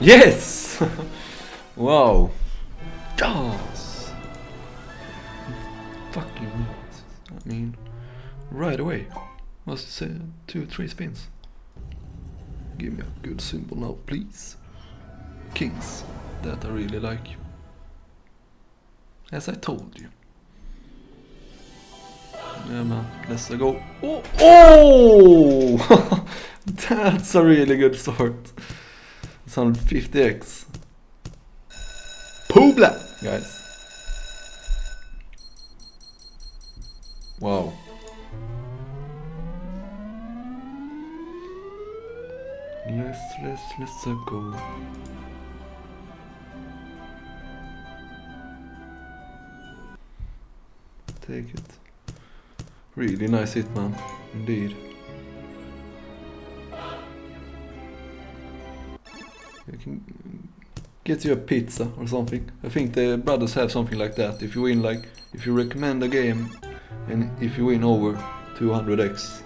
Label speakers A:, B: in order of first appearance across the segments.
A: Yes! wow. Yes! Fucking I mean, right away. Must say two, three spins. Give me a good symbol now, please. Kings. That I really like. As I told you. Yeah man, let's go. Oh! oh! That's a really good start. It's 150x. Publa, guys. Wow. Let's let's let's go. Take it. Really nice hit man, indeed. You can get you a pizza or something. I think the brothers have something like that. If you win like, if you recommend a game and if you win over 200x,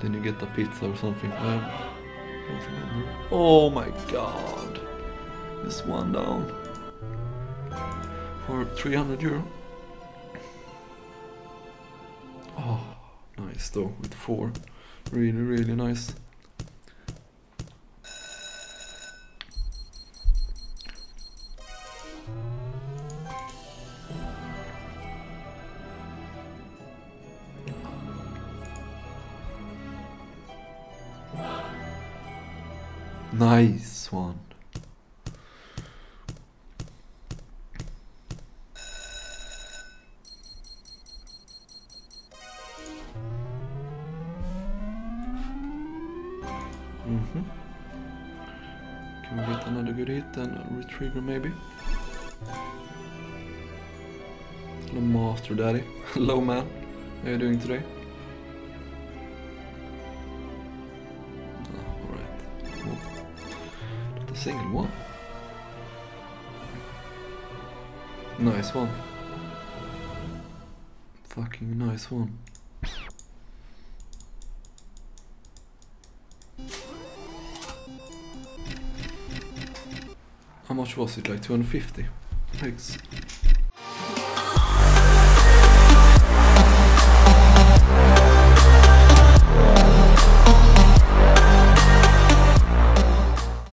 A: then you get a pizza or something. Um. Oh my god. This one down. For 300 euro. Oh, nice though, with four. Really, really nice. Nice one. Mm-hmm. Can we get another good hit and retrigger maybe? Hello Master Daddy. Hello man. How are you doing today? Single one. Nice one. Fucking nice one. How much was it? Like 250? Thanks.